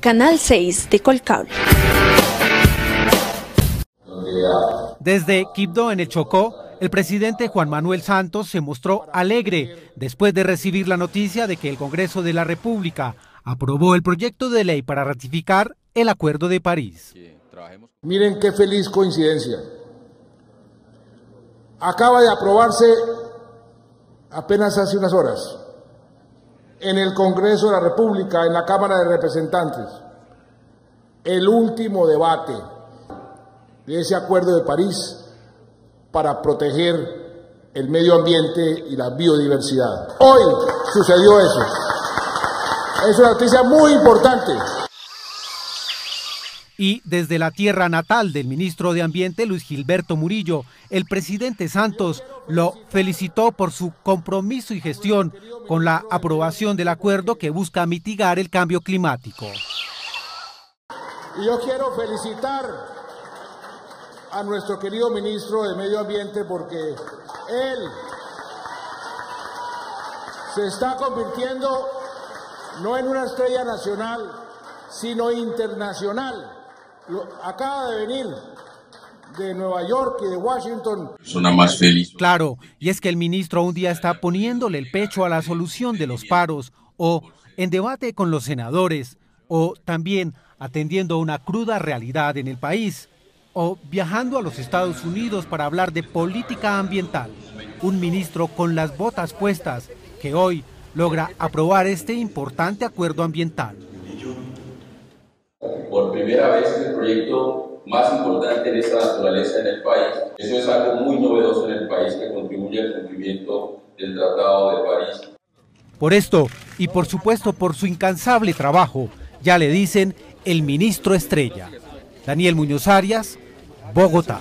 Canal 6 de Colcable. Desde Quibdó, en el Chocó, el presidente Juan Manuel Santos se mostró alegre después de recibir la noticia de que el Congreso de la República aprobó el proyecto de ley para ratificar el Acuerdo de París. Miren qué feliz coincidencia. Acaba de aprobarse apenas hace unas horas en el Congreso de la República, en la Cámara de Representantes, el último debate de ese Acuerdo de París para proteger el medio ambiente y la biodiversidad. Hoy sucedió eso. Es una noticia muy importante. Y desde la tierra natal del ministro de Ambiente, Luis Gilberto Murillo, el presidente Santos lo felicitó por su compromiso y gestión con la aprobación del acuerdo que busca mitigar el cambio climático. Y yo quiero felicitar a nuestro querido ministro de Medio Ambiente porque él se está convirtiendo no en una estrella nacional, sino internacional acaba de venir de Nueva York y de Washington. Zona más feliz. Claro, y es que el ministro un día está poniéndole el pecho a la solución de los paros o en debate con los senadores o también atendiendo una cruda realidad en el país o viajando a los Estados Unidos para hablar de política ambiental. Un ministro con las botas puestas que hoy logra aprobar este importante acuerdo ambiental primera vez es el proyecto más importante de esta naturaleza en el país. Eso es algo muy novedoso en el país que contribuye al cumplimiento del Tratado de París. Por esto, y por supuesto por su incansable trabajo, ya le dicen el ministro estrella. Daniel Muñoz Arias, Bogotá.